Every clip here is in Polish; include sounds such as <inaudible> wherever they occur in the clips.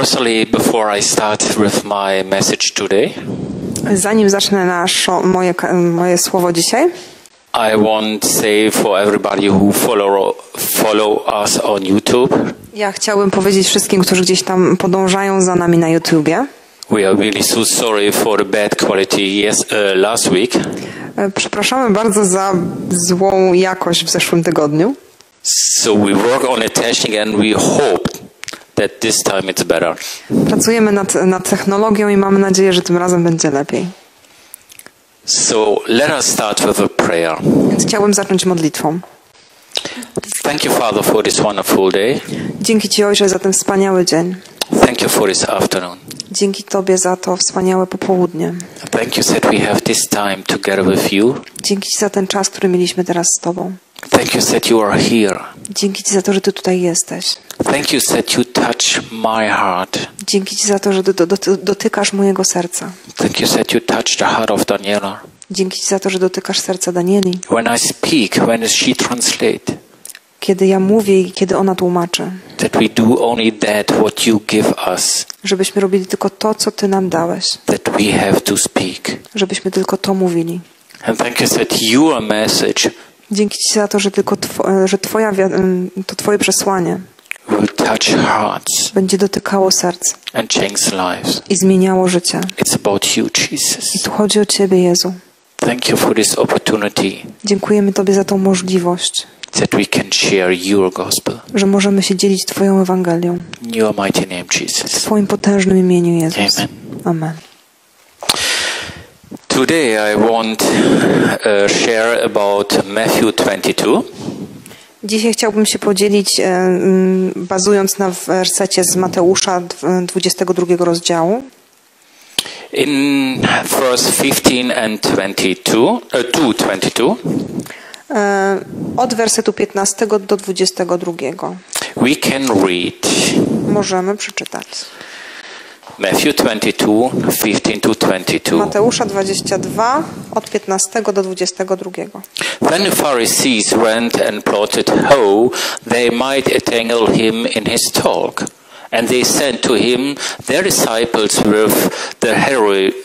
Firstly, before I start with my message today, Zanim zacznę naszą, moje, moje słowo dzisiaj, I want say for everybody who follow follow us on YouTube, ja chciałbym powiedzieć wszystkim, którzy gdzieś tam podążają za nami na YouTubie. we are really so sorry for the bad quality yes, uh, last week. E, Przepraszamy bardzo za złą jakość w zeszłym tygodniu. So we work on the testing and we hope that this time it's better. Pracujemy nad, nad technologią i mamy nadzieję, że tym razem będzie lepiej. So let us start with a prayer. Więc chciałbym zacząć modlitwą. Thank you, Father, for this wonderful day. Dzięki Ci, Ojcze, za ten wspaniały dzień. Thank you for this afternoon. Dzięki Tobie za to wspaniałe popołudnie. Thank you that we have this time together with you. Dzięki Ci za ten czas, który mieliśmy teraz z Tobą. Thank you that you are here. Dzięki Ci za to, że Ty tutaj jesteś. Thank you that you touch my heart. Dzięki Ci za to, że do, do, dotykasz mojego serca. Thank you that you touch the heart of Daniela. Dzięki Ci za to, że dotykasz serca Danieli. When I speak, when she translate, Kiedy ja mówię i kiedy ona tłumaczy. that we do only that what you give us, Żebyśmy robili tylko to, co Ty nam dałeś. that we have to speak. Żebyśmy tylko to mówili. And thank you that your message Dzięki Ci za to, że tylko two, że twoja, ym, to Twoje przesłanie będzie dotykało serc i zmieniało życie. I tu chodzi o Ciebie, Jezu. Dziękujemy Tobie za tą możliwość, że możemy się dzielić Twoją Ewangelią. W. Twoim potężnym imieniu, Jezus. Amen. Amen. Today I want uh, share about Matthew 22. Dzisiaj chciałbym się podzielić, e, mm, bazując na wersecie z Mateusza dw- 22 rozdziału. In verse 15 and 22, uh, 2, 22, E, Od wersetu 15 do 22 we can read możemy przeczytać. Matthew 22, 15 to 22. Mateusza 22 od 15 do 22. Then the Pharisees went and plotted how they might entangle him in his talk. And they sent to him their disciples with the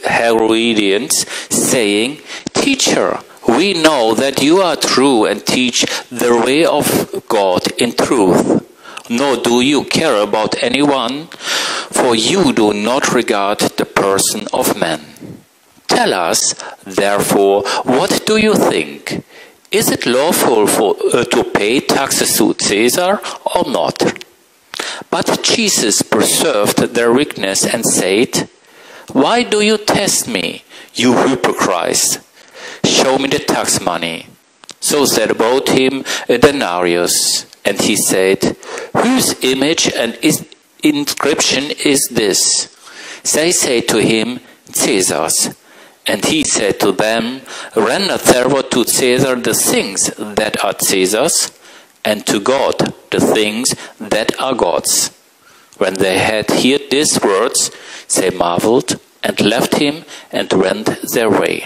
Herodians, saying, Teacher, we know that you are true and teach the way of God in truth. Nor do you care about anyone, for you do not regard the person of man. Tell us, therefore, what do you think? Is it lawful for, uh, to pay taxes to Caesar or not? But Jesus preserved their weakness and said, Why do you test me, you hypocrites? Show me the tax money. So said about him a denarius. And he said, Whose image and is- inscription is this? They say to him, Caesar's. And he said to them, Render therefore to Caesar the things that are Caesar's, and to God the things that are God's. When they had heard these words, they marveled and left him and went their way.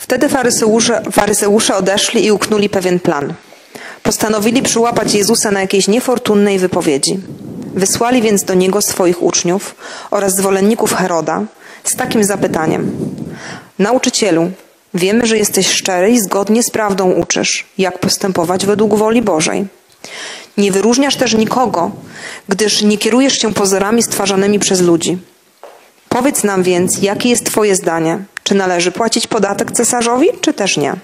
Wtedy faryseusze, faryseusze odeszli i uknuli pewien plan. Postanowili przyłapać Jezusa na jakiejś niefortunnej wypowiedzi. Wysłali więc do niego swoich uczniów oraz zwolenników Heroda z takim zapytaniem: Nauczycielu, wiemy, że jesteś szczery i zgodnie z prawdą uczysz, jak postępować według woli Bożej. Nie wyróżniasz też nikogo, gdyż nie kierujesz się pozorami stwarzanymi przez ludzi. Powiedz nam więc, jakie jest Twoje zdanie? Czy należy płacić podatek cesarzowi, czy też nie?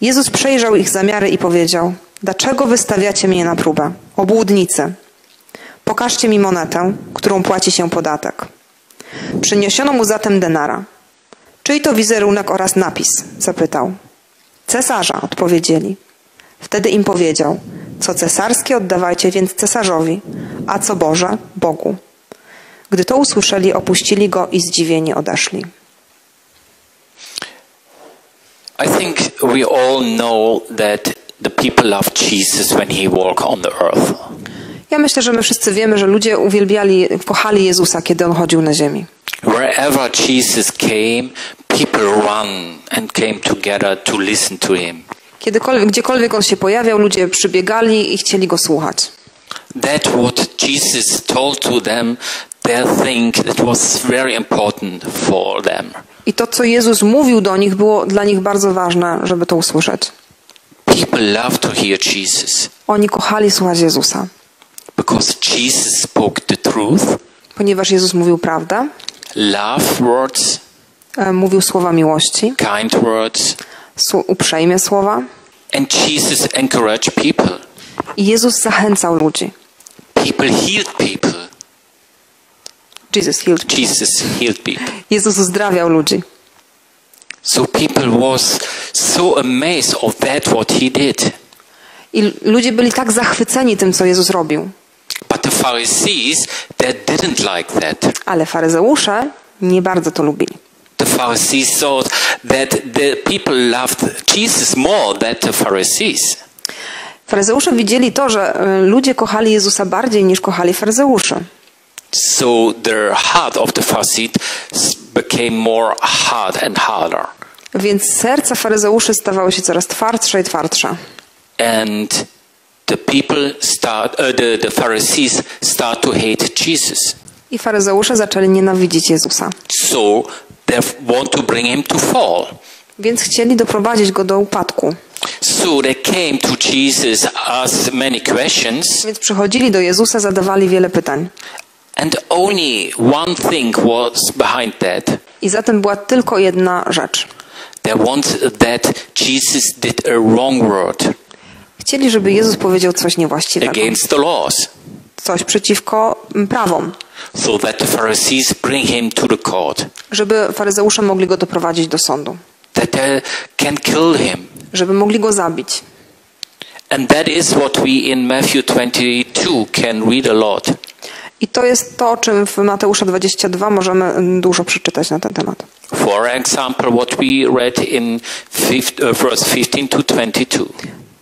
Jezus przejrzał ich zamiary i powiedział: Dlaczego wystawiacie mnie na próbę? Obłudnicy. Pokażcie mi monetę, którą płaci się podatek. Przyniesiono mu zatem denara. Czyj to wizerunek oraz napis? zapytał. Cesarza, odpowiedzieli. Wtedy im powiedział: Co cesarskie oddawajcie więc cesarzowi, a co Boże, Bogu. Gdy to usłyszeli, opuścili go i zdziwieni odeszli. I think we all know that the people loved Jesus when he walked on the earth. Ja myślę, że my wszyscy wiemy, że ludzie uwielbiali, kochali Jezusa, kiedy on chodził na ziemi. Wherever Jesus came, people run and came together to listen to him. Kiedykolwiek, gdziekolwiek on się pojawiał, ludzie przybiegali i chcieli go słuchać. that what Jesus told to them, they think it was very important for them. I to, co Jezus mówił do nich, było dla nich bardzo ważne, żeby to usłyszeć. People love to hear Jesus Oni kochali słuchać Jezusa, because Jesus spoke the truth, ponieważ Jezus mówił prawdę, love words, e, mówił słowa miłości, kind words, uprzejmie słowa and Jesus encouraged people. i Jezus zachęcał ludzi. People healed people. Jesus healed. Jesus healed people. Jezus uzdrawiał ludzi. So people was so amazed of that what he did. I ludzie byli tak zachwyceni tym, co Jezus robił. But the Pharisees, they didn't like that. Ale faryzeusze nie bardzo to lubili. The Pharisees thought that the people loved Jesus more than the Pharisees. Faryzeusze widzieli to, że e, ludzie kochali Jezusa bardziej niż kochali faryzeuszy. So the heart of the Pharisees became more hard and harder. Więc serca faryzeuszy stawały się coraz twardsze i twardsze. And the people start, uh, the, the Pharisees start to hate Jesus. I faryzeusze zaczęli nienawidzić Jezusa. So they want to bring him to fall. Więc chcieli doprowadzić go do upadku. So they came to Jesus, asked many questions, Więc przychodzili do Jezusa, zadawali wiele pytań. And only one thing was behind that. I zatem była tylko jedna rzecz. They wanted that Jesus did a wrong word Chcieli, żeby Jezus powiedział coś niewłaściwego, against the laws, coś przeciwko mm, prawom, so that the Pharisees bring him to the court, żeby faryzeusze mogli go doprowadzić do sądu, that they can kill him. żeby mogli go zabić. And that is what we in Matthew 22 can read a lot. I to jest to, o czym w Mateusza 22 możemy mm, dużo przeczytać na ten temat. For example, what we read in fif- uh, verse 15 to 22.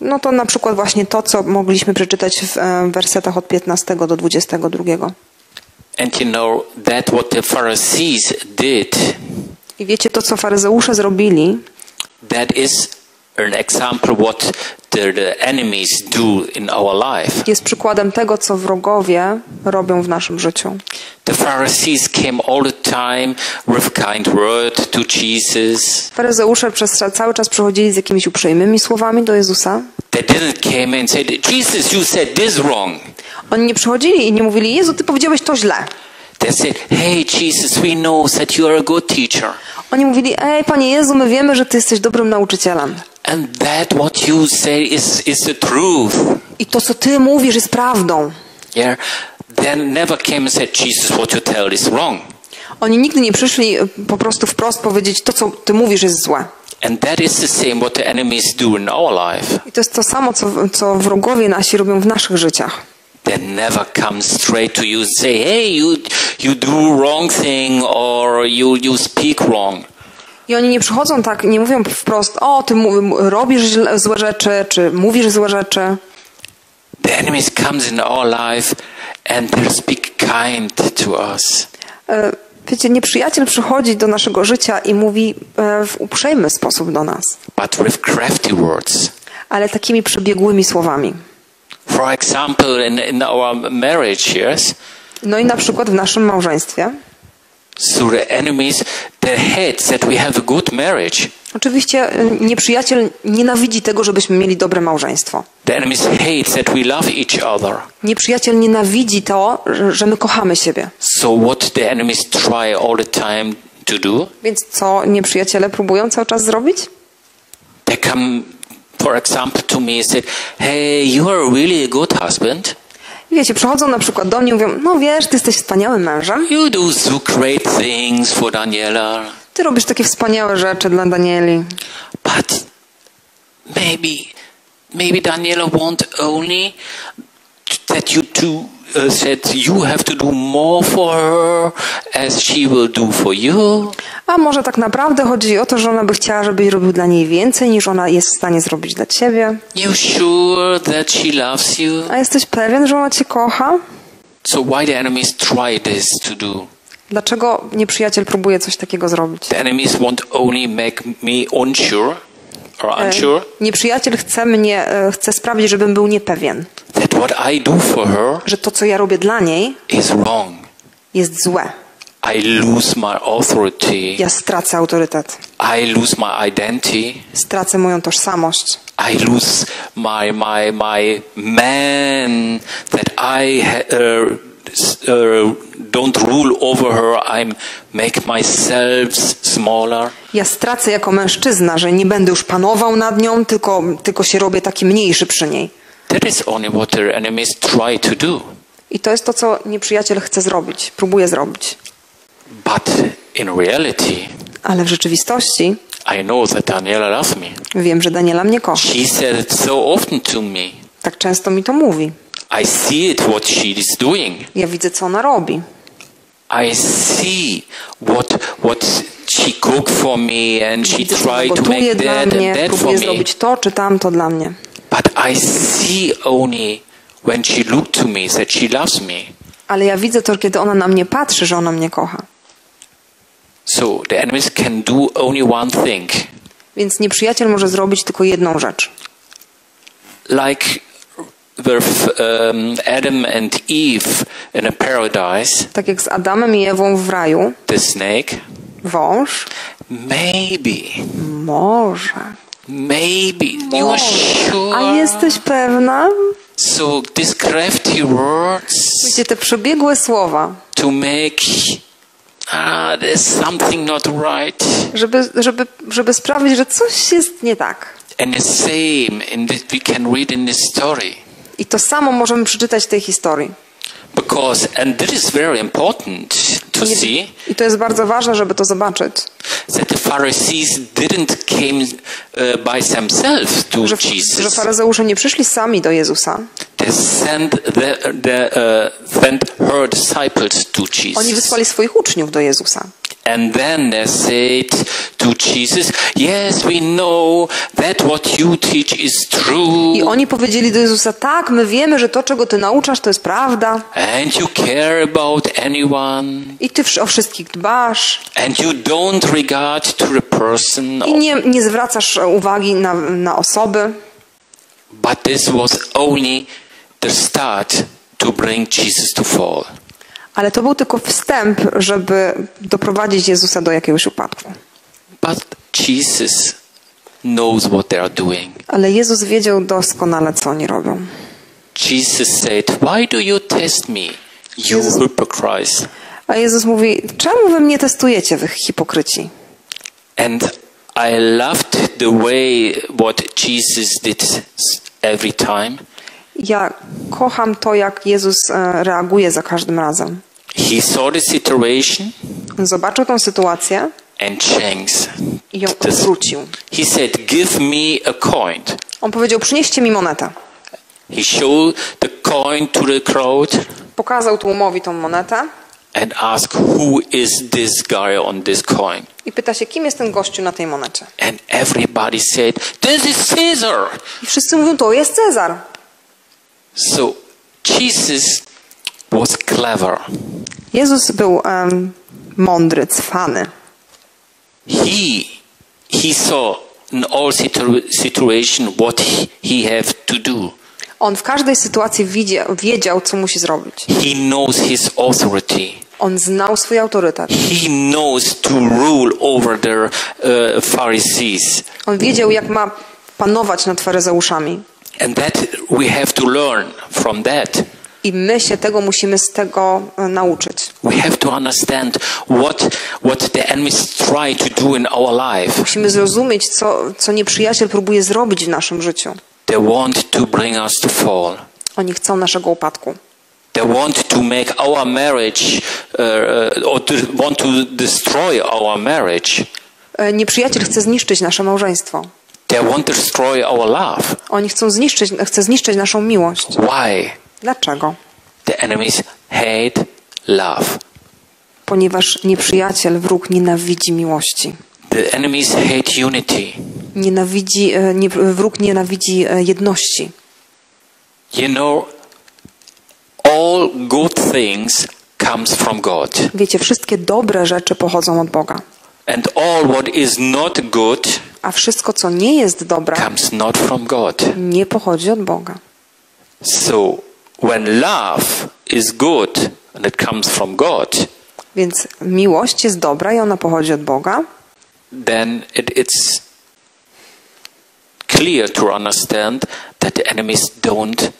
No to na przykład właśnie to, co mogliśmy przeczytać w e, wersetach od 15 do 22. And you know that what the Pharisees did, I wiecie, to co faryzeusze zrobili, that is an example what the, the enemies do in our life. jest przykładem tego, co wrogowie robią w naszym życiu. The Pharisees came all the time with kind word to Jesus. Faryzeusze przez cały czas przychodzili z jakimiś uprzejmymi słowami do Jezusa. They didn't came and said, Jesus, you said this wrong. Oni nie przychodzili i nie mówili, Jezu, Ty powiedziałeś to źle. They said, Hey, Jesus, we know that you are a good teacher. Oni mówili, ej, Panie Jezu, my wiemy, że Ty jesteś dobrym nauczycielem. And that what you say is, is the truth. I to, co Ty mówisz, jest prawdą. Yeah. Then never came and said, Jesus, what you tell is wrong. Oni nigdy nie przyszli e, po prostu wprost powiedzieć, to, co Ty mówisz, jest złe. And that is the same what the enemies do in our life. I to jest to samo, co, co wrogowie nasi robią w naszych życiach. They never come straight to you and say, hey, you, you do wrong thing or you, you speak wrong. I oni nie przychodzą tak, nie mówią wprost, o, ty robisz źle- złe rzeczy, czy mówisz złe rzeczy. The enemies comes in our life and they speak kind to us. E, Wiecie, nieprzyjaciel przychodzi do naszego życia i mówi e, w uprzejmy sposób do nas, but with crafty words. ale takimi przebiegłymi słowami. For example, in, in our marriage, yes, No i na przykład w naszym małżeństwie. So the enemies, they hate that we have a good marriage. Oczywiście e, nieprzyjaciel nienawidzi tego, żebyśmy mieli dobre małżeństwo. The enemies hate that we love each other. Nieprzyjaciel nienawidzi to, że- my kochamy siebie. So what the enemies try all the time to do? Więc co nieprzyjaciele próbują cały czas zrobić? They come, for example, to me and said, "Hey, you are really a good husband. I Wiecie, przychodzą na przykład do mnie i mówią, no wiesz, ty jesteś wspaniałym mężem, You do so great things for Daniela, ty robisz takie wspaniałe rzeczy dla Danieli. but maybe, maybe Daniela want only that you do." Uh, said you have to do more for her as she will do for you. A może tak naprawdę chodzi o to, że ona by chciała, żebyś robił dla niej więcej, niż ona jest w stanie zrobić dla ciebie. You sure that she loves you? A jesteś pewien, że ona cię kocha? So why the enemies try this to do? Dlaczego nieprzyjaciel próbuje coś takiego zrobić? The enemies want only make me unsure or E, unsure Nieprzyjaciel chce mnie, e, chce sprawić, żebym był niepewien. That what I do for her że to, co ja robię dla niej, is wrong. jest złe. I lose my authority. Ja stracę autorytet, I lose my identity. stracę moją tożsamość. I lose my my my man that I uh, uh, don't rule over her. I make myself smaller. Ja stracę jako mężczyzna, że nie będę już panował nad nią, tylko, tylko się robię taki mniejszy przy niej. That is only what their enemies try to do. I to jest to, co nieprzyjaciel chce zrobić, próbuje zrobić. But in reality, Ale w rzeczywistości I know that Daniela loves me. wiem, że Daniela mnie kocha. She said it so often to me. Tak często mi to mówi. I see it what she is doing. Ja widzę, co ona robi. I see what what she cook for me and she try to make that and that for próbuje me. zrobić to czy tamto dla mnie. But I see only when she looked to me that she loves me. Ale ja widzę to, kiedy ona na mnie patrzy, że ona mnie kocha. So the enemies can do only one thing. Więc nieprzyjaciel może zrobić tylko jedną rzecz. Like with um, Adam and Eve in a paradise, Tak jak z Adamem i Ewą w raju, the snake, wąż maybe, może. Maybe, you are sure? A jesteś pewna? So these crafty words Wiecie, te przebiegłe słowa, to make ah, there's something not right. żeby, żeby, żeby sprawić, że coś jest nie tak. And the same in this, we can read in this story. I to samo możemy przeczytać w tej historii. Because, and this is very important to see, I to jest bardzo ważne, żeby to zobaczyć. that the Pharisees didn't came uh, by themselves to Że, że Jesus. faryzeusze nie przyszli sami do Jezusa. They sent, the, the, uh, sent her disciples to Oni Jesus. wysłali swoich uczniów do Jezusa. And then they said to Jesus, Yes, we know that what you teach is true. I oni powiedzieli do Jezusa, tak, my wiemy, że to, czego ty nauczasz, to jest prawda. And you care about anyone. I ty o wszystkich dbasz. And you don't regard to the person. I nie, nie zwracasz uwagi na, na osoby. But this was only the start to bring Jesus to fall. Ale to był tylko wstęp, żeby doprowadzić Jezusa do jakiegoś upadku. But Jesus knows what they are doing. Ale Jezus wiedział doskonale, co oni robią. Jesus said, Why do you test me, you Jesus- hypocrites? A Jezus mówi, czemu wy mnie testujecie, wy hipokryci? And I loved the way what Jesus did every time. Ja kocham to, jak Jezus e, reaguje za każdym razem. He saw the situation On zobaczył tą sytuację and changed. i ją odwrócił. He said, Give me a coin. On powiedział, przynieście mi monetę. He showed the coin to the crowd Pokazał tłumowi tą monetę and asked, Who is this guy on this coin? i pyta się, kim jest ten gościu na tej monecie. And everybody said, This is Caesar. I wszyscy mówią, to jest Cezar. So Jesus was clever. Jezus był em, mądry, cwany. He he saw in all situ- situation what he, he have to do. On w każdej sytuacji widział, wiedział, co musi zrobić. He knows his authority. On znał swój autorytet. He knows to rule over their uh, Pharisees. On wiedział, jak ma panować nad faryzeuszami. And that we have to learn from that. I my się tego musimy z tego e, nauczyć. We have to understand what what the enemies try to do in our life. Musimy zrozumieć, co, co nieprzyjaciel próbuje zrobić w naszym życiu. They want to bring us to fall. Oni chcą naszego upadku. They want to make our marriage uh, or to want to destroy our marriage. E, Nieprzyjaciel chce zniszczyć nasze małżeństwo. They want to destroy our love. Oni chcą zniszczyć, chce zniszczyć naszą miłość. Why? Dlaczego? The enemies hate love. Ponieważ nieprzyjaciel, wróg nienawidzi miłości. The enemies hate unity. Nienawidzi, nie, wróg nienawidzi jedności. You know, all good things comes from God. Wiecie, wszystkie dobre rzeczy pochodzą od Boga. And all what is not good A wszystko, co nie jest dobre, comes not from God. nie pochodzi od Boga. So when love is good and it comes from God, Więc miłość jest dobra i ona pochodzi od Boga, then it, it's clear to understand that the enemies don't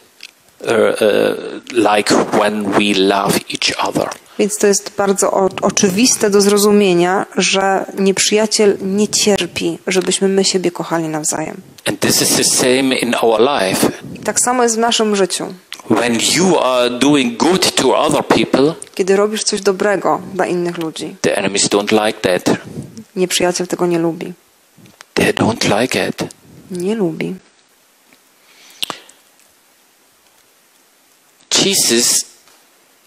like when we love each other. Więc to jest bardzo o, oczywiste do zrozumienia, że nieprzyjaciel nie cierpi, żebyśmy my siebie kochali nawzajem. And this is the same in our life. I tak samo jest w naszym życiu. When you are doing good to other people, Kiedy robisz coś dobrego dla innych ludzi, the enemies don't like that. nieprzyjaciel tego nie lubi. They don't like it. Nie lubi. Jesus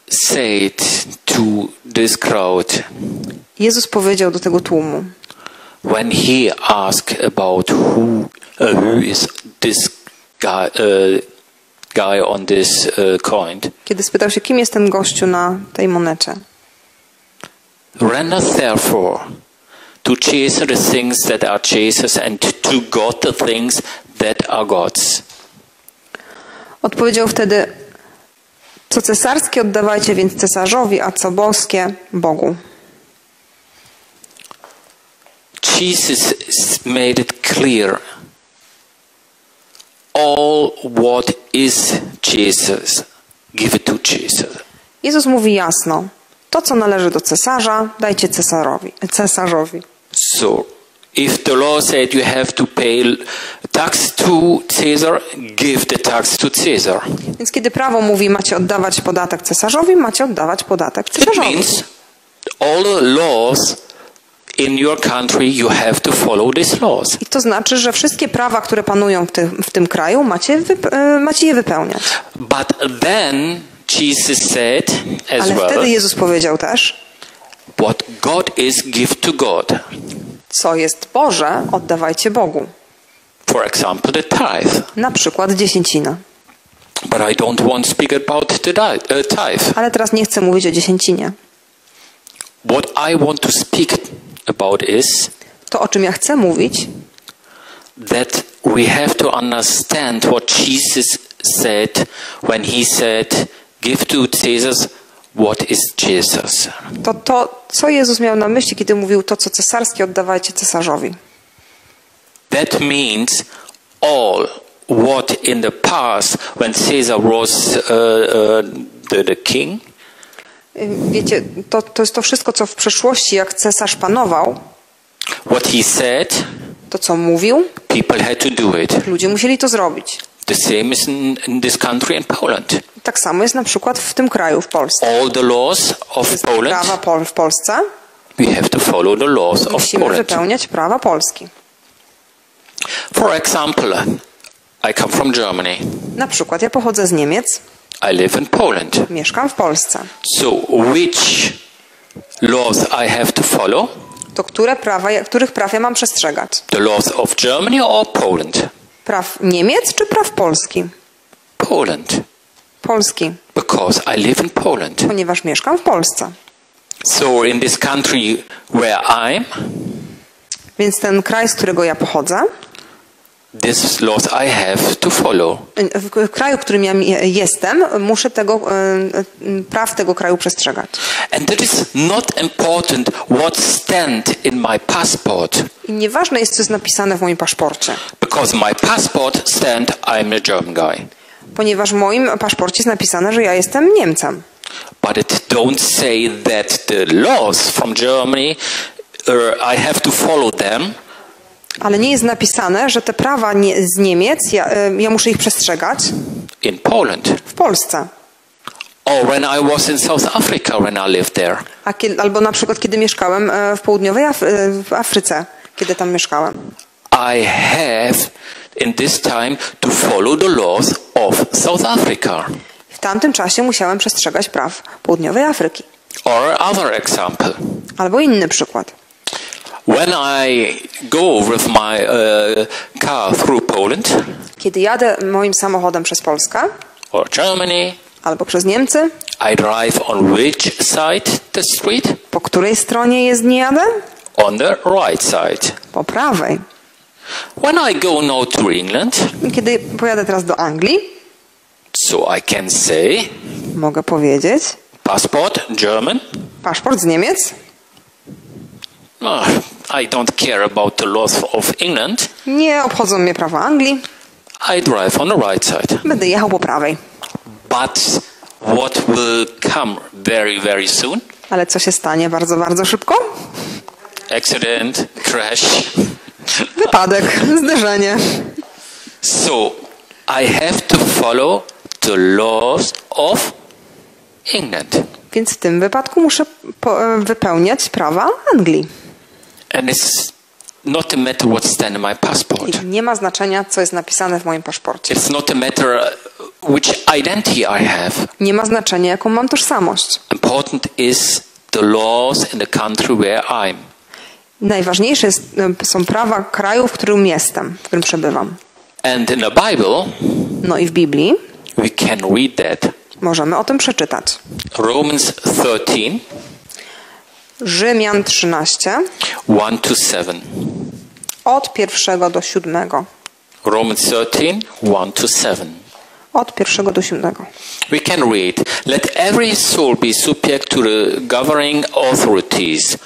said to this crowd Jezus powiedział do tego tłumu, when he asked about who uh, who is this guy uh, guy on this uh, coin kiedy spytał się, kim jest ten gościu na tej monecie. render therefore to Jesus the things that are Jesus and to God the things that are God's Odpowiedział wtedy, co cesarskie oddawajcie więc cesarzowi, a co boskie Bogu. Jesus made it clear all what is Jesus give it to Jesus Jezus mówi jasno, to co należy do cesarza, dajcie cesarowi. cesarzowi. So, if the law said you have to pay tax to Caesar, give the tax to Caesar. Więc kiedy prawo mówi, macie oddawać podatek cesarzowi, macie oddawać podatek It cesarzowi. means all the laws in your country, you have to follow these laws. I to znaczy, że wszystkie prawa, które panują w tym, w tym kraju, macie, e, macie je wypełniać. But then Jesus said as Ale well, wtedy Jezus powiedział też, what God is, give to God. co jest Boże, oddawajcie Bogu. For example, the tithe. Na przykład dziesięcina. But I don't want to speak about the uh, tithe. Ale teraz nie chcę mówić o dziesięcinie. What I want to speak about is To, o czym ja chcę mówić, that we have to understand what Jesus said when he said, Give to Caesar what is Jesus. to to, co Jezus miał na myśli, kiedy mówił to, co cesarskie, oddawajcie cesarzowi. That means all what in the past, when Caesar was uh, uh, the, the king, Y, Wiecie, to, to jest to wszystko, co w przeszłości, jak cesarz panował, what he said, to co mówił, people had to do it. ludzie musieli to zrobić. The same is in, this country in Poland. Tak samo jest na przykład w tym kraju, w Polsce. All the laws of Poland, Prawa Pol w Polsce we have to follow the laws of musimy Poland. wypełniać prawa Polski. For example, I come from Germany. Na przykład ja pochodzę z Niemiec, I live in Poland. mieszkam w Polsce. So, which laws I have to follow? To które prawa, których praw ja mam przestrzegać? The laws of Germany or Poland? Praw Niemiec czy praw Polski? Poland. Polski, Because I live in Poland. ponieważ mieszkam w Polsce. So, in this country where I'm, Więc ten kraj, z którego ja pochodzę, these laws I have to follow. w w kraju, w którym ja mi- jestem, muszę tego, e, e, praw tego kraju przestrzegać. And that is not important what stand in my passport. I nieważne jest, co jest napisane w moim paszporcie, Because my passport stand I'm a German guy. ponieważ w moim paszporcie jest napisane, że ja jestem Niemcem. But it don't say that the laws from Germany uh, I have to follow them. Ale nie jest napisane, że te prawa nie, z Niemiec, ja, e, ja muszę ich przestrzegać in Poland. w Polsce. Or when I was in South Africa when I lived there. A kiedy, albo na przykład, kiedy mieszkałem e, w południowej Af- e, w Afryce, kiedy tam mieszkałem. I have in this time to follow the laws of South Africa. W tamtym czasie musiałem przestrzegać praw południowej Afryki. Or other example. Albo inny przykład. When I go with my uh, car through Poland Kiedy jadę moim samochodem przez Polskę or Germany, albo przez Niemcy, I drive on which side the street? po której stronie jezdni jadę? On the right side. Po prawej. When I go now to England, Kiedy pojadę teraz do Anglii, So I can say Mogę powiedzieć. passport German. Paszport z Niemiec? Oh, I don't care about the laws of England. Nie obchodzą mnie prawa Anglii. I drive on the right side. Będę jechał po prawej. But what will come very, very soon? Ale co się stanie bardzo, bardzo szybko? Accident, crash. Wypadek, <laughs> zderzenie. So I have to follow the laws of England. Więc w tym wypadku muszę e, wypełniać prawa Anglii. And it's not a matter what's in my passport. I nie ma znaczenia, co jest napisane w moim paszporcie. It's not a matter uh, which identity I have. Nie ma znaczenia, jaką mam tożsamość. Important is the laws in the country where I'm. Najważniejsze jest, e, są prawa kraju, w którym jestem, w którym przebywam. And in the Bible, No i w Biblii we can read that. możemy o tym przeczytać. Romans 13, Rzymian 13, 1 to 7. od pierwszego do siódmego. Romans 13, 1 to 7. Od pierwszego do siódmego. We can read, Let every soul be subject to the governing authorities.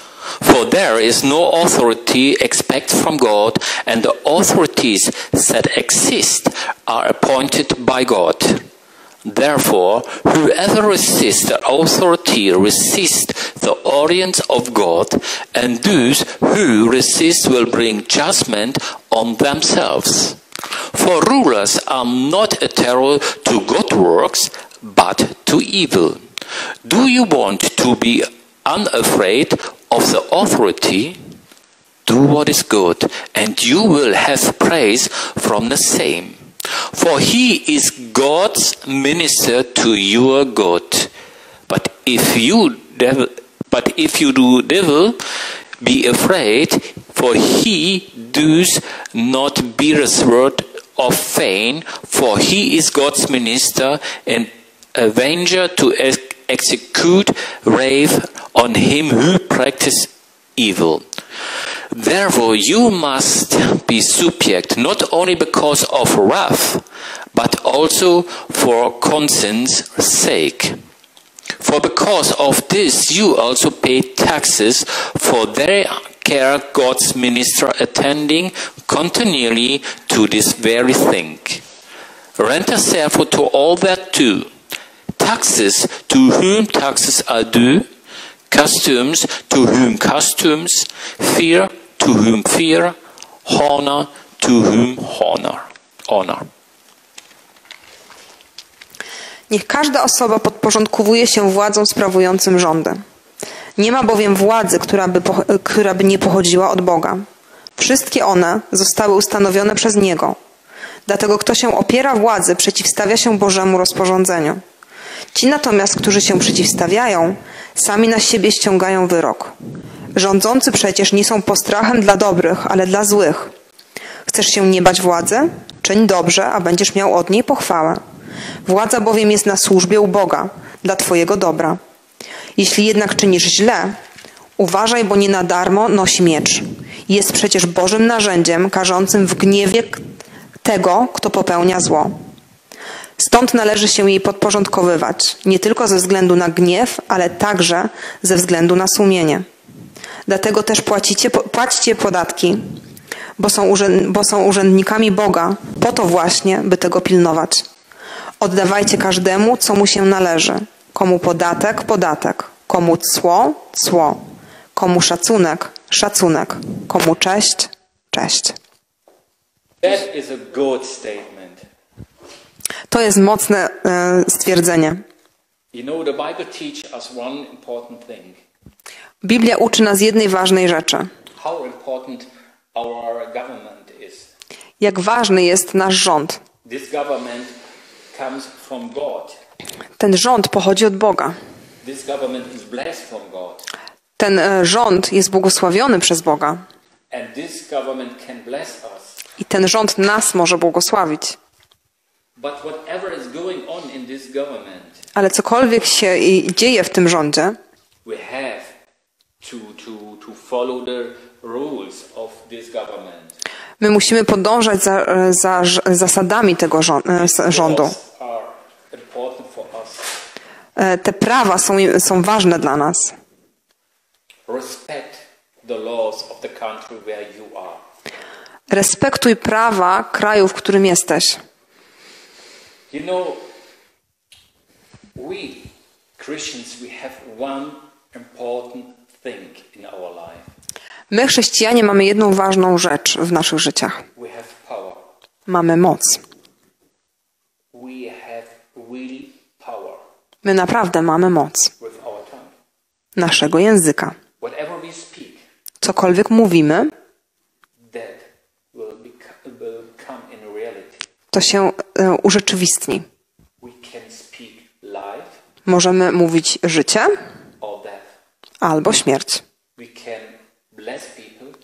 For there is no authority except from God, and the authorities that exist are appointed by God. Therefore, whoever resists the authority resists the audience of God, and those who resist will bring judgment on themselves. For rulers are not a terror to good works, but to evil. Do you want to be unafraid of the authority? Do what is good, and you will have praise from the same. For he is God's minister to your God. But if you devil, but if you do devil, be afraid, for he does not bear sword of vain, for he is God's minister and avenger to ex- execute wrath on him who practice evil. Therefore, you must be subject not only because of wrath, but also for conscience sake. For because of this you also pay taxes, for their care God's minister attending continually to this very thing. Render therefore to all that do, taxes to whom taxes are due, customs to whom customs, fear to whom fear, honor to whom honor. honor. Niech każda osoba podporządkowuje się władzom sprawującym rządy. Nie ma bowiem władzy, która by, która by nie pochodziła od Boga. Wszystkie one zostały ustanowione przez Niego. Dlatego kto się opiera władzy, przeciwstawia się Bożemu rozporządzeniu. Ci natomiast, którzy się przeciwstawiają, sami na siebie ściągają wyrok. Rządzący przecież nie są postrachem dla dobrych, ale dla złych. Chcesz się nie bać władzy? Czyń dobrze, a będziesz miał od niej pochwałę. Władza bowiem jest na służbie u Boga, dla Twojego dobra. Jeśli jednak czynisz źle, uważaj, bo nie na darmo nosi miecz. Jest przecież Bożym narzędziem karzącym w gniewie tego, kto popełnia zło. Stąd należy się jej podporządkowywać, nie tylko ze względu na gniew, ale także ze względu na sumienie. Dlatego też płacicie, podatki, bo są, urzęd, bo są urzędnikami Boga, po to właśnie, by tego pilnować. Oddawajcie każdemu, co mu się należy. Komu podatek, podatek. Komu cło, cło. Komu szacunek, szacunek. Komu cześć, cześć. That is a good statement. To jest mocne e, stwierdzenie. Biblia uczy nas jednej ważnej rzeczy. Jak ważny jest nasz rząd. Ten rząd pochodzi od Boga. Ten e, rząd jest błogosławiony przez Boga. I ten rząd nas może błogosławić. Ale cokolwiek się i dzieje w tym rządzie, my musimy podążać za, za zasadami tego e, rządu. E, Te prawa są, są ważne dla nas. Respektuj prawa kraju, w którym jesteś. You know, we Christians, we have one important thing in our life. My, chrześcijanie, mamy jedną ważną rzecz w naszych życiach. We have power. Mamy moc. We have real power My naprawdę mamy moc naszego języka. Cokolwiek mówimy, that will, beco- will come in reality. To się e, urzeczywistni. Możemy mówić życie albo śmierć.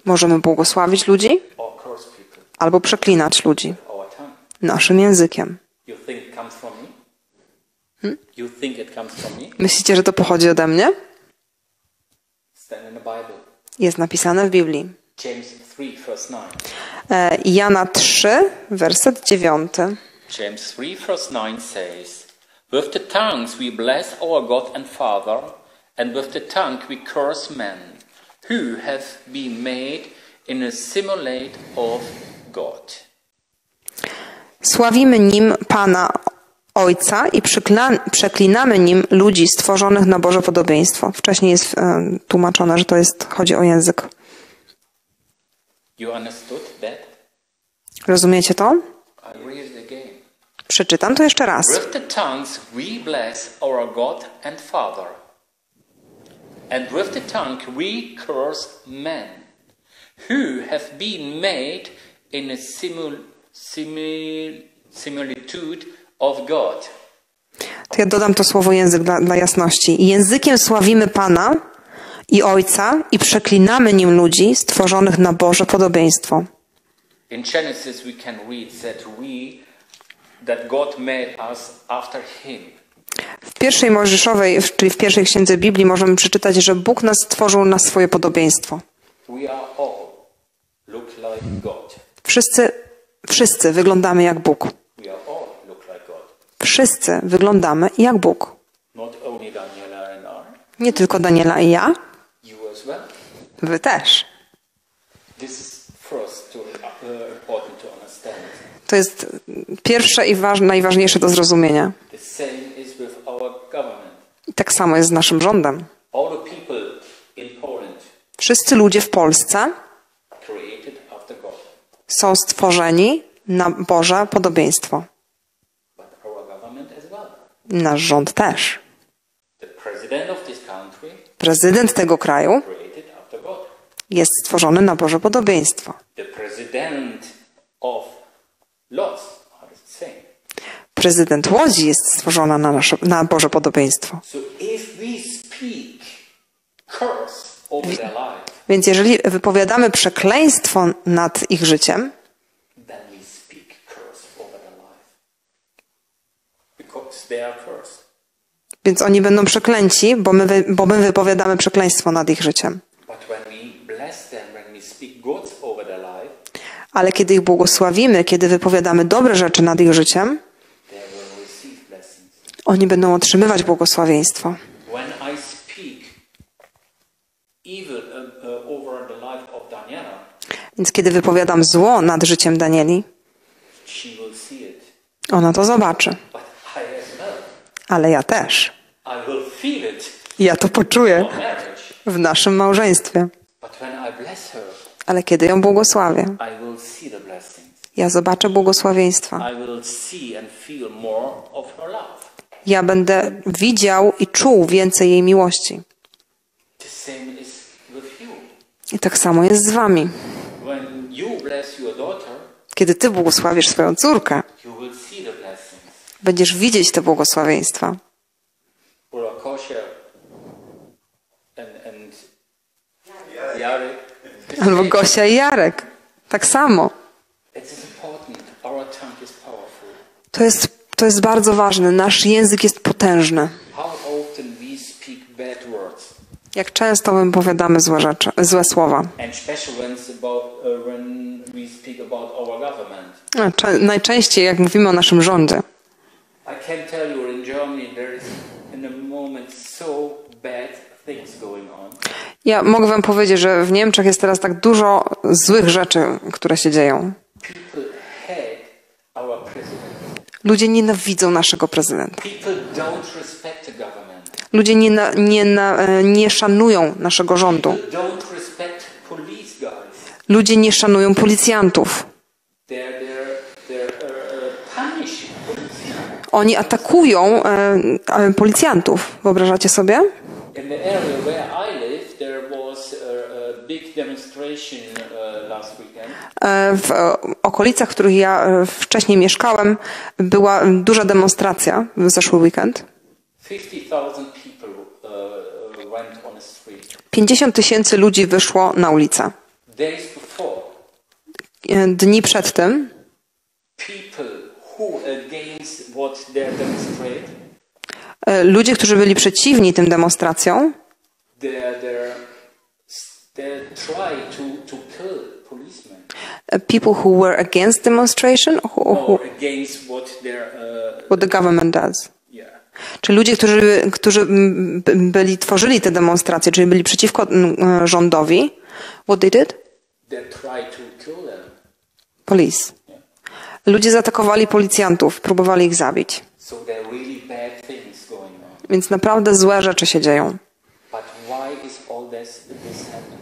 Możemy błogosławić ludzi albo przeklinać ludzi naszym językiem. Me? Myślicie, że to pochodzi ode mnie? Jest napisane w Biblii. James 3, verse 9. E, Jana 3, werset 9. James 3, verse 9 says, With the tongues we bless our God and Father, and with the tongue we curse men, who have been made in a simulate of God. Sławimy nim Pana Ojca i przeklinamy nim ludzi stworzonych na Boże podobieństwo. Wcześniej jest e, tłumaczone, że to jest, chodzi o język. You understood that? Rozumiecie to? I read it again. Przeczytam to jeszcze raz. With the tongues we bless our God and Father, and with the tongue we curse men, who have been made in a simul, simil, similitude of God. To ja dodam to słowo język dla, dla jasności. Językiem sławimy Pana i Ojca i przeklinamy nim ludzi stworzonych na Boże podobieństwo. In Genesis, we can read that we, that God made us after Him. W pierwszej Mojżeszowej, czyli w pierwszej księdze Biblii możemy przeczytać, że Bóg nas stworzył na swoje podobieństwo. We are all look like God. Wszyscy, wszyscy wyglądamy jak Bóg. We are all look like God. Wszyscy wyglądamy jak Bóg. Not only Daniela and I, Nie tylko Daniela i ja. Wy też. To, uh, to jest pierwsze i waż, najważniejsze do zrozumienia. I tak samo jest z naszym rządem. Wszyscy ludzie w Polsce są stworzeni na Boże podobieństwo. Nasz rząd też. Prezydent tego kraju. Jest stworzony na Boże podobieństwo. Prezydent Łodzi jest stworzona na, nasze, na Boże podobieństwo. Więc jeżeli wypowiadamy przekleństwo nad ich życiem, więc oni będą przeklęci, bo my, bo my wypowiadamy przekleństwo nad ich życiem. But when we bless them, when we speak good over their life, Ale kiedy ich błogosławimy, kiedy wypowiadamy dobre rzeczy nad ich życiem, oni będą otrzymywać błogosławieństwo. Evil uh, Więc kiedy wypowiadam zło nad życiem Danieli, ona to zobaczy. Ale ja też. Ja to poczuję w naszym małżeństwie. Ale kiedy ją błogosławię, ja zobaczę błogosławieństwa. Ja będę widział i czuł więcej jej miłości. I tak samo jest z wami. Kiedy ty błogosławisz swoją córkę, będziesz widzieć te błogosławieństwa. Or Akosha and, and Yarek. Albo Gosia i Jarek. Tak samo. To jest, to jest bardzo ważne. Nasz język jest potężny. Jak często wypowiadamy złe rzeczy, złe słowa. uh. A, najczęściej jak mówimy o naszym rządzie. I can tell you in Germany there is in the moment so bad. Ja mogę wam powiedzieć, że w Niemczech jest teraz tak dużo złych rzeczy, które się dzieją. Ludzie nienawidzą naszego prezydenta. Ludzie nie, na, nie, na, e, nie szanują naszego rządu. Ludzie nie szanują policjantów. Oni atakują e, e, policjantów. Wyobrażacie sobie? W e, okolicach, w których ja e, wcześniej mieszkałem, była duża demonstracja w zeszły weekend. 50,000 people uh. 50 tysięcy ludzi wyszło na ulicę. E, Dni przed tym ludzie, którzy byli przeciwni tym demonstracjom, people who were against demonstration, who, who, what uh, what the government does. Czy ludzie, którzy, którzy byli, tworzyli te demonstracje, czyli byli przeciwko mm, rządowi, what they did? They try to kill them. Police. Ludzie zaatakowali policjantów, próbowali ich zabić. So there are really bad things going on. Więc naprawdę złe rzeczy się dzieją. But why is all this this happening?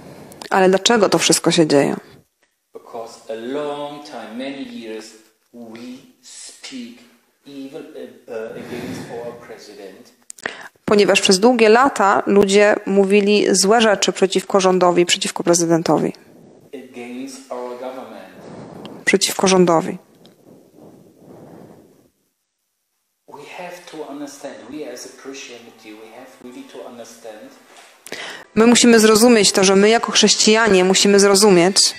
Ale dlaczego to wszystko się dzieje? Uh, uh, Ponieważ przez długie lata ludzie mówili złe rzeczy przeciwko rządowi, przeciwko prezydentowi, przeciwko rządowi. We have to understand, we as a Christianity, we have really to understand My musimy zrozumieć to, że my jako chrześcijanie musimy zrozumieć,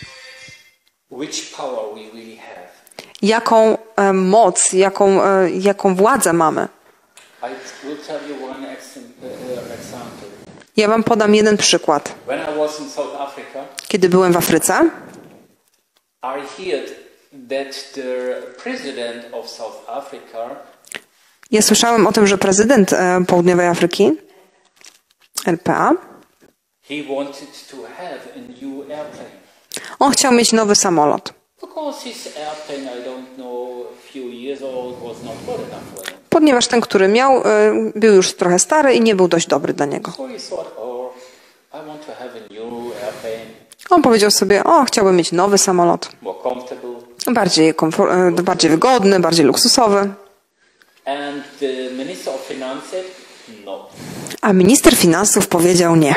jaką e, moc, jaką, e, jaką władzę mamy. Example. Ja wam podam jeden przykład. Kiedy byłem w Afryce, ja słyszałem o tym, że prezydent e, Południowej Afryki, LPA, he wanted to have a new airplane. on chciał mieć nowy samolot. Ponieważ ten, który miał, e, był już trochę stary i nie był dość dobry dla niego. Oh, On powiedział sobie, o, chciałbym mieć nowy samolot. Bardziej, e, bardziej wygodny, bardziej luksusowy. No. A minister finansów powiedział nie.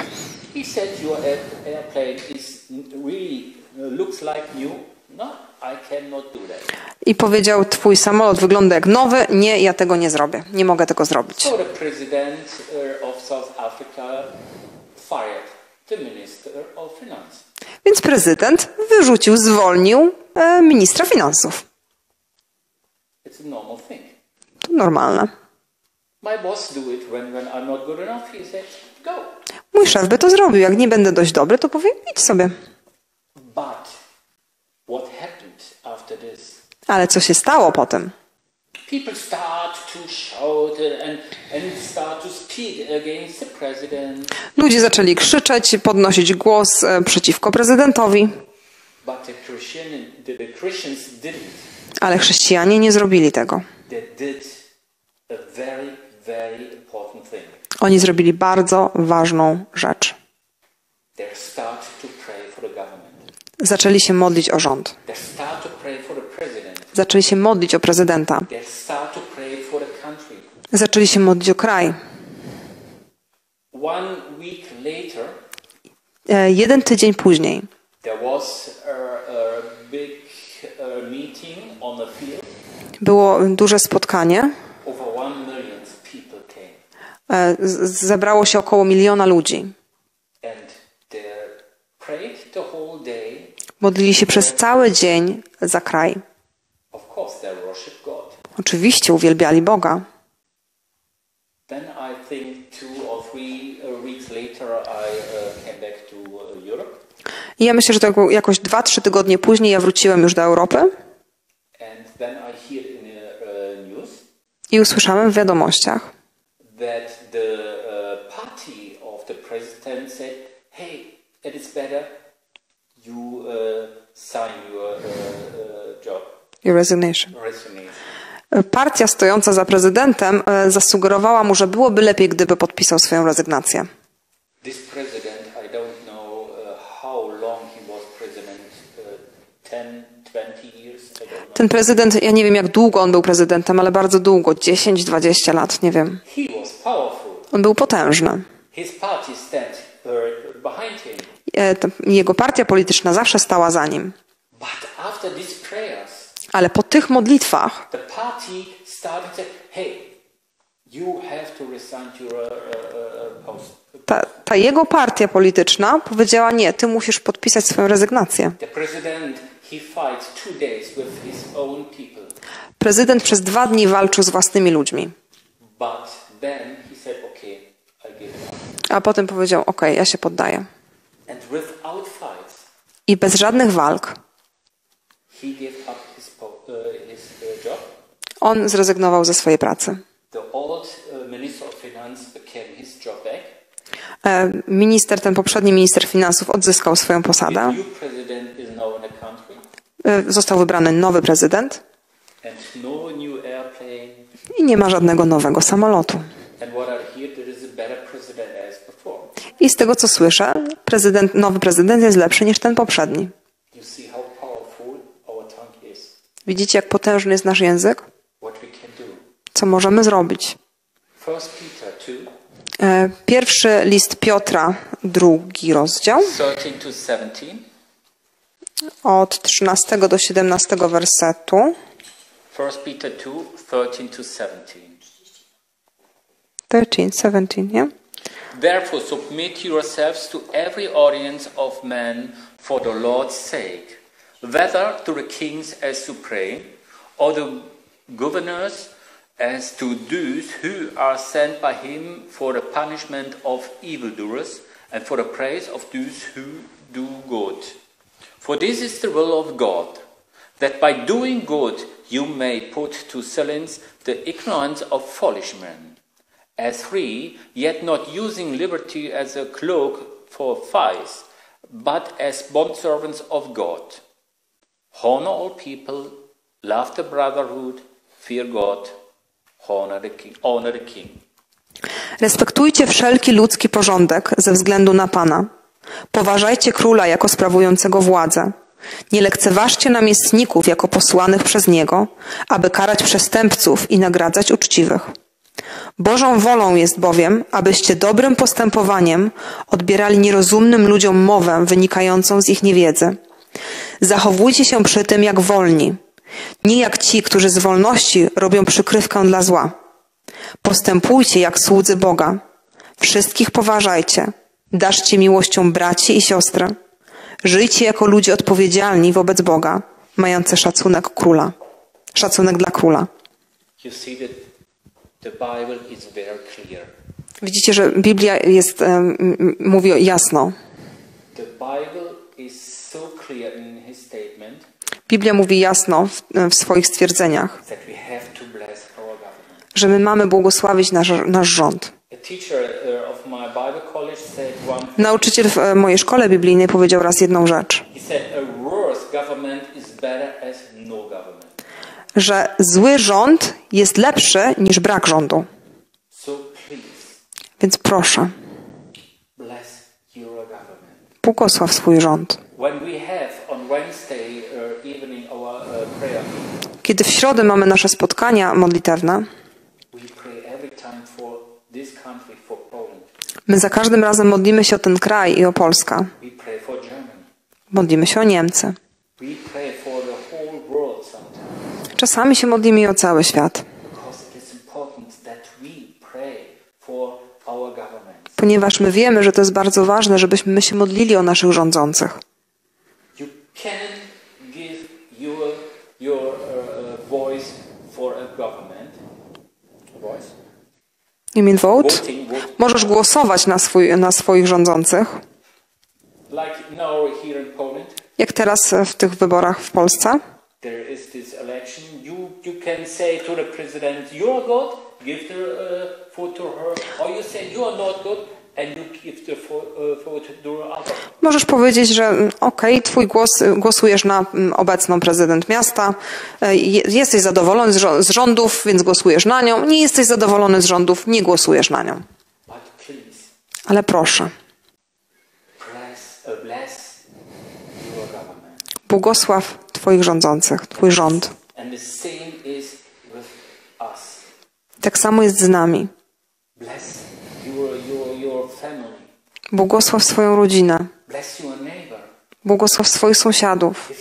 He said, your air- airplane is really uh, looks like new. No, I cannot do that. I powiedział, twój samolot wygląda jak nowy, nie, ja tego nie zrobię. Nie mogę tego zrobić. So the president uh, of South Africa fired the Minister of Finance. Więc prezydent wyrzucił, zwolnił e, ministra finansów. It's a normal thing. To normalne. My boss do it when, when I'm not good enough. He said, go. Mój szef by to zrobił. Jak nie będę dość dobry, to powie, idź sobie. Ale co się stało potem? Ludzie zaczęli krzyczeć, podnosić głos e, przeciwko prezydentowi, ale chrześcijanie nie zrobili tego. Oni zrobili bardzo ważną rzecz. Zaczęli się modlić o rząd. Zaczęli się modlić o prezydenta. Zaczęli się modlić o kraj. E, Jeden tydzień później było duże spotkanie. Over one million people came. E, z- Zebrało się około miliona ludzi. Modlili się przez cały dzień za kraj. Oczywiście uwielbiali Boga. I uh, uh, uh. I ja myślę, że to jako- jakoś dwa, trzy tygodnie później ja wróciłem już do Europy I usłyszałem w wiadomościach, that the uh, party of the president said, hey, it is better you uh, sign your uh, uh, job your resignation. resignation. Partia stojąca za prezydentem e, zasugerowała mu, że byłoby lepiej, gdyby podpisał swoją rezygnację. This president, I don't know how long he was president, 10, 20 years, I don't know. Ten prezydent, ja nie wiem jak długo on był prezydentem, ale bardzo długo 10-20 lat, nie wiem. He. On był potężny. Uh. E, Jego partia polityczna zawsze stała za nim. Ale po tych modlitwach uh, uh, ta, ta jego partia polityczna powiedziała nie, ty musisz podpisać swoją rezygnację. Prezydent przez dwa dni walczył z własnymi ludźmi. But then he said, okay, I give up. A potem powiedział, okej, ja się poddaję. I bez żadnych walk uh, uh, on zrezygnował ze swojej pracy. Uh, minister. E, Minister, ten poprzedni minister finansów odzyskał swoją posadę. E, Został wybrany nowy prezydent no i nie ma żadnego nowego samolotu. And what I hear, there is a better president as before. I z tego co słyszę, prezydent, nowy prezydent jest lepszy niż ten poprzedni. Widzicie, jak potężny jest nasz język? Co możemy zrobić? First Peter 2, E, Pierwszy list Piotra, drugi rozdział, 13 to 17. od 13 do 17 wersetu. Peter 2, 13 to 17. 13, 17, nie? Therefore, submit yourselves to every audience of men for the Lord's sake, whether to the kings as supreme, or the governors as to those who are sent by him for the punishment of evildoers and for the praise of those who do good. For this is the will of God, that by doing good you may put to silence the ignorance of foolish men as free, yet not using liberty as a cloak for vice, but as bondservants of God. Honor all people, love the brotherhood, fear God, honor the king. Honor the king. Respektujcie wszelki ludzki porządek ze względu na Pana. Poważajcie króla jako sprawującego władzę. Nie lekceważcie namiestników jako posłanych przez niego, aby karać przestępców i nagradzać uczciwych. Bożą wolą jest bowiem, abyście dobrym postępowaniem odbierali nierozumnym ludziom mowę wynikającą z ich niewiedzy. Zachowujcie się przy tym jak wolni, nie jak ci, którzy z wolności robią przykrywkę dla zła. Postępujcie jak słudzy Boga. Wszystkich poważajcie. Daszcie miłością braci i siostry. Żyjcie jako ludzie odpowiedzialni wobec Boga, mający szacunek króla. Szacunek dla króla. Widzicie, że Biblia jest, em, m- mówi jasno. Biblia mówi jasno w, w swoich stwierdzeniach, że my mamy błogosławić nasz, nasz rząd. Uh, Nauczyciel w e, mojej szkole biblijnej powiedział raz jedną rzecz, no że zły rząd jest lepszy niż brak rządu. Więc proszę, błogosław swój rząd. Uh, uh, Kiedy w środę mamy nasze spotkania modlitewne, my za każdym razem modlimy się o ten kraj i o Polskę. Modlimy się o Niemcy. We pray for the whole world sometimes Czasami się modlimy o cały świat, ponieważ my wiemy, że to jest bardzo ważne, żebyśmy my się modlili o naszych rządzących. You uh, mean vote? Możesz głosować na, swój, na swoich rządzących, jak teraz w tych wyborach w Polsce. There is this election, you, you can say to the president, you are good, give the uh, vote to her, or you say you are not good, and you give the vo- vote to the other. Możesz powiedzieć, że mm, okej, twój głos, y, głosujesz na mm, obecną prezydent miasta, je- jesteś zadowolony z, rządów, więc głosujesz na nią, nie jesteś zadowolony z rządów, nie głosujesz na nią. Ale proszę, bless, bless. Błogosław twoich rządzących, twój rząd. Tak samo jest z nami. Błogosław swoją rodzinę, błogosław swoich sąsiadów. Uh.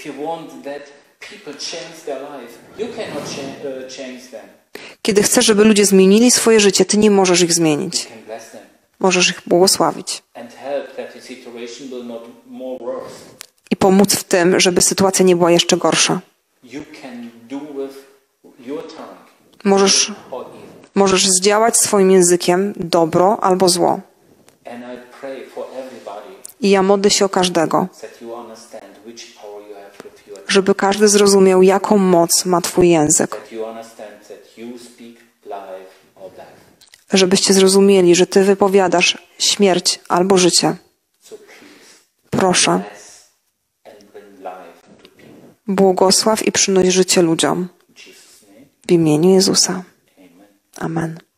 Kiedy chcesz, żeby ludzie zmienili swoje życie, ty nie możesz ich zmienić. Możesz ich błogosławić i pomóc w tym, żeby sytuacja nie była jeszcze gorsza. Możesz, możesz zdziałać swoim językiem dobro albo zło. I ja modlę się o każdego, żeby każdy zrozumiał, jaką moc ma Twój język. Żebyście zrozumieli, że Ty wypowiadasz śmierć albo życie. Proszę, bless and bring life to people. Błogosław i przynoś życie ludziom. W imieniu Jezusa. Amen.